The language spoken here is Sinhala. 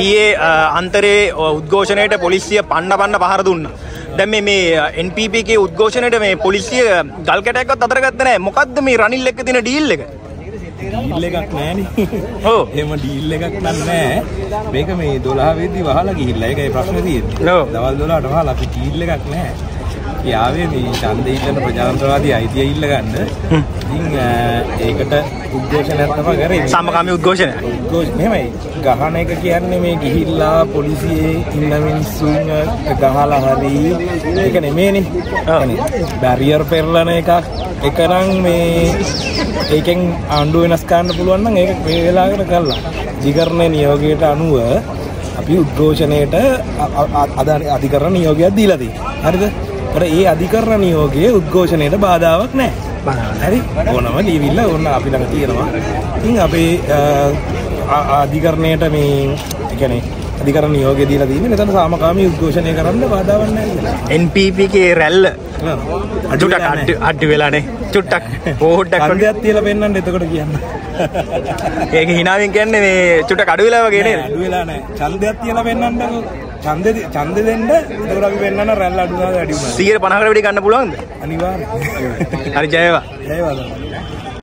ඊයේ අන්තරේ උද්ඝෝෂණයට පොලිසිය පන්න පන්න පහර දුන්න. දැන් මේ මේ NPP එකේ උද්ඝෝෂණයට මේ පොලිසිය ගල් කැටයක්වත් අතර ගත්තේ නැහැ. මොකද්ද මේ රනිල් එක්ක තියෙන ඩීල් එක? ඩීල් එකක් නෑනේ. ඔව්. එහෙම ඩීල් එකක් නෑ. මේක මේ 12 වෙද්දි වහලා ගිහිල්ලා. ඒකයි ප්‍රශ්නේ තියෙන්නේ. දවල් 12ට වහලා අපි ඩීල් එකක් නෑ. යාවේ මේ ඡන්දෙ ඉල්ලන ප්‍රජාතන්ත්‍රවාදී අයිතිය ඉල්ල ගන්න. ඉතින් ඒකට උද්ඝෝෂණයක් තමයි කරේ. සාමකාමී උද්ඝෝෂණය. උද්ඝෝෂ මෙහෙමයි. ගහන එක කියන්නේ මේ ගිහිල්ලා පොලිසියේ ඉන්න මිනිස්සුන් ගහලා හරි ඒක නෙමේනේ. බැරියර් පෙරලන එකක් එකනම් මේ ඒකෙන් ආණ්ඩුව වෙනස් කරන්න පුළුවන් නම් ඒක මේ වෙලාවකට කරලා. ජිකරණ නියෝගයට අනුව අපි උද්ඝෝෂණයට අධිකරණ නියෝගයක් දීලා තියෙනවා. හරිද? ඒකට ඒ අධිකරණ නියෝගයේ උද්ඝෝෂණයට බාධාවක් නැහැ. හරි ඕනම ලියවිල්ල ඕන්න අපි ළඟ තියෙනවා. ඉතින් අපේ අධිකරණයට මේ ඒ කියන්නේ අධිකරණ නියෝගය දීලා තියෙන්නේ මෙතන සාමකාමී උද්ඝෝෂණය කරන්න බාධාවක් නැහැ. NPP එකේ රැල්ල චුට්ටක් අඩ්ඩි අඩ්ඩි වෙලානේ. චුට්ටක් වගේ. කන්දයක් තියලා පෙන්නන්න එතකොට කියන්න. ඒක හිනාවෙන් කියන්නේ මේ චුට්ටක් අඩු වෙලා වගේ නේද? අඩු වෙලා නැහැ. ඡන්දයක් තියලා පෙන්නන්නකෝ. ඡන්දෙ ඡන්දෙ දෙන්න එතකොට අපි පෙන්නන්න රැල්ල අඩු වුණාද වැඩි වුණාද? 150කට වැඩි ගන්න පුළුවන්ද? අනිවාර්යයෙන්. හරි ජයවා. ඒවද?